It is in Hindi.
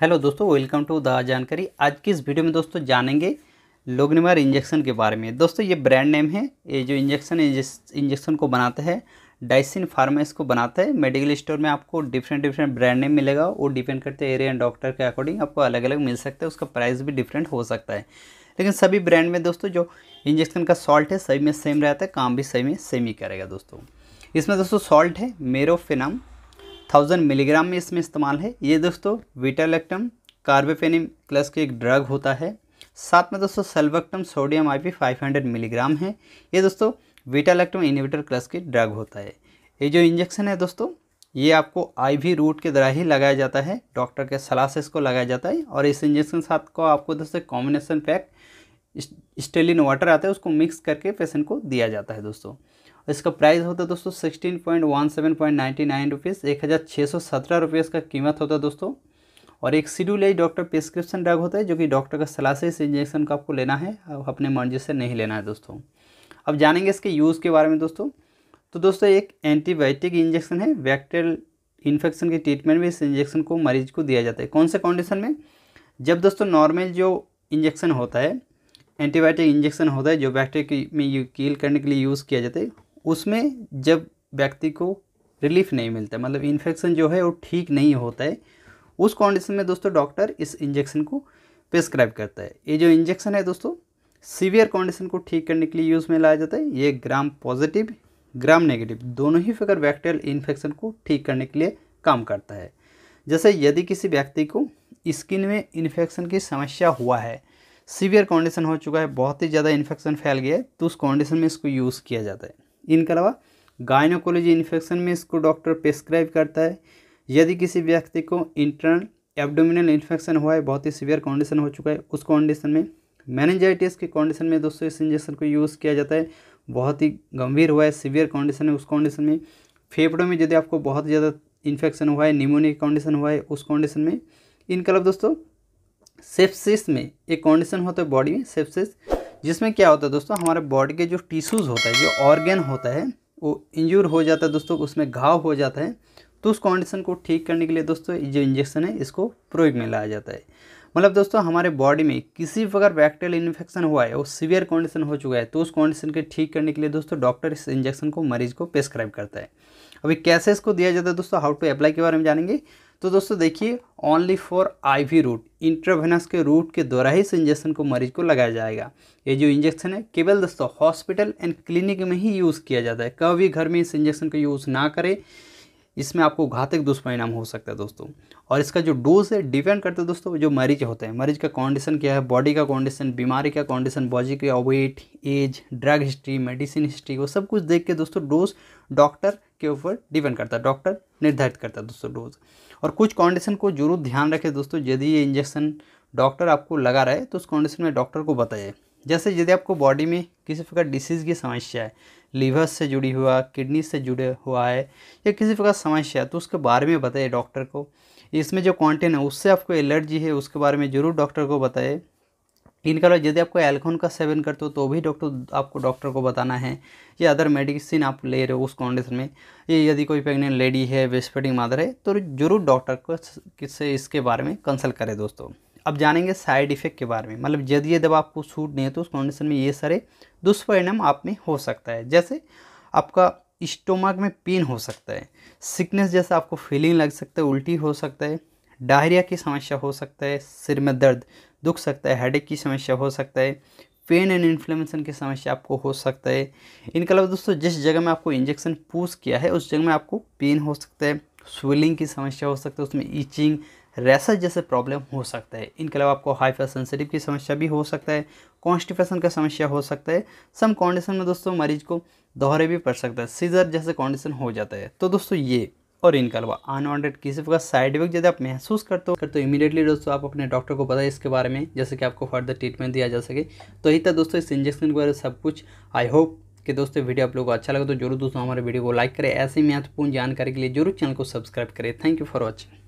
हेलो दोस्तों वेलकम टू द जानकारी। आज की इस वीडियो में दोस्तों जानेंगे लोगनिमार इंजेक्शन के बारे में। दोस्तों, ये ब्रांड नेम है। ये जो इंजेक्शन इंजेक्शन को बनाता है डाइसिन फार्मा इसको बनाता है। मेडिकल स्टोर में आपको डिफरेंट डिफरेंट ब्रांड नेम मिलेगा। वो डिपेंड करते हैं एरिया एंड डॉक्टर के अकॉर्डिंग आपको अलग अलग मिल सकता है। उसका प्राइस भी डिफरेंट हो सकता है। लेकिन सभी ब्रांड में दोस्तों, जो इंजेक्शन का सॉल्ट है सभी में सेम रहता है। काम भी सही में सेम ही करेगा दोस्तों। इसमें दोस्तों सॉल्ट है, मेरोफिनम थाउज़ेंड मिलीग्राम में इसमें इस्तेमाल है। ये दोस्तों, विटालेक्टम कार्बेफेनिम क्लस के एक ड्रग होता है। साथ में दोस्तों, sulbactam sodium I P five hundred milligram है। ये दोस्तों, विटालेक्टम इनिवेटर क्लस की ड्रग होता है। ये जो इंजेक्शन है दोस्तों, ये आपको आईवी रूट के द्वारा ही लगाया जाता है। डॉक्टर के सलाह से इसको लगाया जाता है और इस इंजेक्शन साथ को आपको दोस्तों, कॉम्बिनेशन पैक स्टेलिन वाटर आता है, उसको मिक्स करके पेशेंट को दिया जाता है दोस्तों। इसका प्राइस होता है दोस्तों sixteen point one seven point ninety nine rupees एक हज़ार छः सौ सत्रह रुपये का कीमत होता है दोस्तों। और एक शेड्यूल है डॉक्टर प्रिस्क्रिप्शन ड्रग होता है, जो कि डॉक्टर का सलाह से इस इंजेक्शन को आपको लेना है अपने मर्ज़ी से नहीं लेना है दोस्तों। अब जानेंगे इसके यूज़ के बारे में दोस्तों। तो दोस्तों, एक एंटीबायोटिक इंजेक्शन है, बैक्टीरियल इन्फेक्शन के ट्रीटमेंट में इस इंजेक्शन को मरीज़ को दिया जाता है। कौन से कंडीशन में? जब दोस्तों नॉर्मल जो इंजेक्शन होता है एंटीबायोटिक इंजेक्शन होता है जो बैक्टीरिया में कील करने के लिए यूज़ किया जाता है। उसमें जब व्यक्ति को रिलीफ नहीं मिलता मतलब इन्फेक्शन जो है वो ठीक नहीं होता है, उस कंडीशन में दोस्तों डॉक्टर इस इंजेक्शन को प्रिस्क्राइब करता है। ये जो इंजेक्शन है दोस्तों सीवियर कंडीशन को ठीक करने के लिए यूज़ में लाया जाता है। ये ग्राम पॉजिटिव ग्राम नेगेटिव दोनों ही फिगर बैक्टीरियल इन्फेक्शन को ठीक करने के लिए काम करता है। जैसे यदि किसी व्यक्ति को स्किन में इन्फेक्शन की समस्या हुआ है सीवियर कंडीशन हो चुका है, बहुत ही ज़्यादा इन्फेक्शन फैल गया है तो उस कंडीशन में इसको यूज़ किया जाता है। इनके अलावा गायनोकोलॉजी इन्फेक्शन में इसको डॉक्टर प्रेस्क्राइब करता है। यदि किसी व्यक्ति को इंटरनल एब्डोमिनल इन्फेक्शन हुआ है, बहुत ही सीवियर कंडीशन हो चुका है, उस कंडीशन में मैनेजाइटिस की कंडीशन में दोस्तों इस इंजेक्शन को यूज़ किया जाता है। बहुत ही गंभीर हुआ है सीवियर कंडीशन है उस कंडीशन में। फेफड़ों में यदि आपको बहुत ज़्यादा इन्फेक्शन हुआ है निमोनिया कंडीशन हुआ है, उस कंडीशन में। इनके अलावा दोस्तों सेप्सिस में, एक कंडीशन होता है बॉडी में सेप्सिस जिसमें क्या होता है दोस्तों, हमारे बॉडी के जो टिश्यूज़ होता है, जो ऑर्गेन होता है, वो इंजूर हो जाता है दोस्तों, उसमें घाव हो जाता है तो उस कंडीशन को ठीक करने के लिए दोस्तों जो इंजेक्शन है, इसको प्रयोग में लाया जाता है। मतलब दोस्तों, हमारे बॉडी में किसी भी अगर बैक्टेरियल इन्फेक्शन हुआ है, वो सीवियर कंडीशन हो चुका है तो उस कंडीशन के ठीक करने के लिए दोस्तों डॉक्टर इस इंजेक्शन को मरीज़ को प्रेस्क्राइब करता है। अभी कैसे इसको दिया जाता है दोस्तों हाउ टू अप्लाई के बारे में जानेंगे। तो दोस्तों, देखिए only for IV route intravenous के रूट के द्वारा ही इस इंजेक्शन को मरीज़ को लगाया जाएगा। ये जो इंजेक्शन है, केवल दोस्तों हॉस्पिटल एंड क्लिनिक में ही यूज़ किया जाता है। कभी घर में इस इंजेक्शन का यूज़ ना करें। इसमें आपको घातक दुष्परिणाम हो सकता है दोस्तों। और इसका जो डोज है, डिपेंड करता है दोस्तों, जो मरीज़ होते हैं। मरीज़ का कंडीशन क्या है? बॉडी का कंडीशन बीमारी का कंडीशन बॉडी का weight age drug history medicine history वो सब कुछ देख के दोस्तों डोज डॉक्टर के ऊपर डिपेंड करता है। डॉक्टर निर्धारित करता है दोस्तों डोज। और कुछ कंडीशन को ज़रूर ध्यान रखें दोस्तों। यदि ये इंजेक्शन डॉक्टर आपको लगा रहे तो उस कंडीशन में डॉक्टर को बताइए। जैसे यदि आपको बॉडी में किसी प्रकार डिसीज़ की समस्या है लीवर से जुड़ी हुआ किडनी से जुड़े हुआ है, या किसी प्रकार समस्या है तो उसके बारे में बताइए डॉक्टर को। इसमें जो कॉन्टेंट है, उससे आपको एलर्जी है, उसके बारे में ज़रूर डॉक्टर को बताए इनके अलावा यदि आपको एल्कोहल का सेवन करते हो तो भी डॉक्टर आपको डॉक्टर को बताना है, या अदर मेडिसिन आप ले रहे हो उस कंडीशन में। ये यदि कोई प्रेगनेंट लेडी है वेस्टफेडिंग मदर है तो ज़रूर डॉक्टर को किससे इसके बारे में कंसल्ट करें दोस्तों। अब जानेंगे साइड इफ़ेक्ट के बारे में। मतलब यदि ये दवा आपको सूट नहीं है तो उस कंडीशन में ये सारे दुष्परिणाम आप में हो सकता है। जैसे आपका स्टोमक में पेन हो सकता है सिकनेस जैसा आपको फीलिंग लग सकता है, उल्टी हो सकता है डायरिया की समस्या हो सकता है, सिर में दर्द दुख सकता है हेडेक की समस्या हो सकता है पेन एंड इन्फ्लेमेशन की समस्या आपको हो सकता है। इनके अलावा दोस्तों, जिस जगह में आपको इंजेक्शन पूछ किया है, उस जगह में आपको पेन हो सकता है स्वेलिंग की समस्या हो सकता है, उसमें ईचिंग रैसा जैसे प्रॉब्लम हो सकता है। इनके अलावा आपको हाइपर सेंसिटिव की समस्या भी हो सकता है, कॉन्स्टिपेशन का समस्या हो सकता है। सम कंडीशन में दोस्तों मरीज़ को दोहरे भी पड़ सकता है, सीजर जैसे कंडीशन हो जाता है। तो दोस्तों ये और इनके अलावा अनवांटेड किसी प्रकार साइड इफ़ेक्ट यदि आप महसूस करते हो करते हो इमीडिएटली दोस्तों आप अपने डॉक्टर को बताएँ इसके बारे में, जैसे कि आपको फर्दर ट्रीटमेंट दिया जा सके। तो यही था दोस्तों इस इंजेक्शन के बारे में सब कुछ। आई होप कि दोस्तों वीडियो आप लोगों को अच्छा लगा तो ज़रूर दोस्तों हमारे वीडियो को लाइक करें। ऐसे महत्वपूर्ण जानकारी के लिए ज़रूर चैनल को सब्सक्राइब करें। Thank you for watching